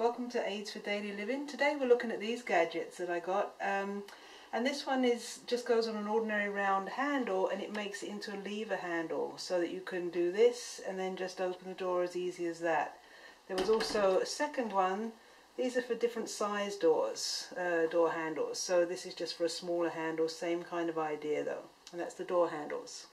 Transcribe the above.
Welcome to Aids for Daily Living. Today we're looking at these gadgets that I got. Um, and this one is just goes on an ordinary round handle and it makes it into a lever handle so that you can do this and then just open the door as easy as that. There was also a second one. These are for different size doors, uh, door handles. So this is just for a smaller handle, same kind of idea though. And that's the door handles.